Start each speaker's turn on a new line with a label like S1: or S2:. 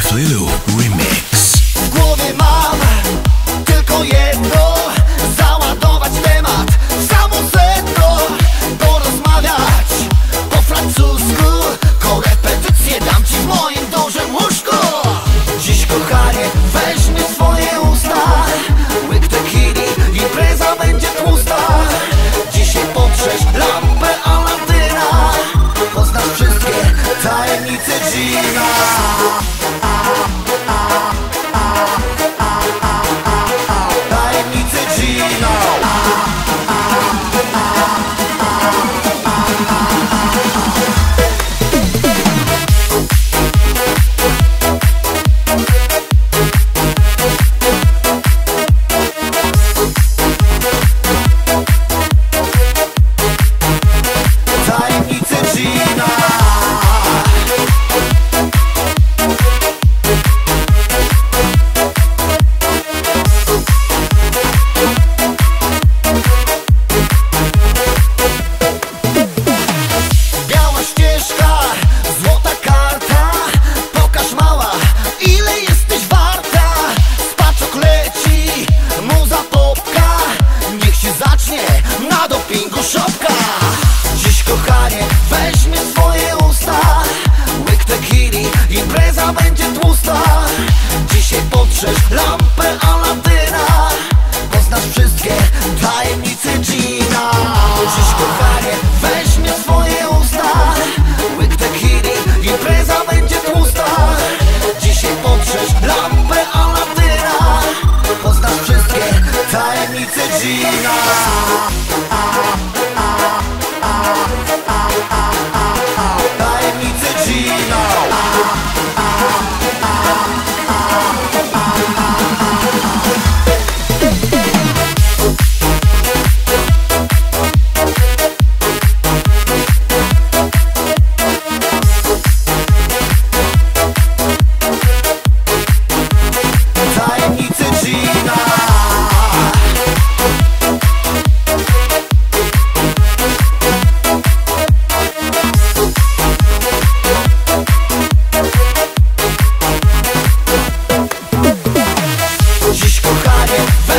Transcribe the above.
S1: Jeff Lillo Remix.
S2: Tajemnice dżina Puchkach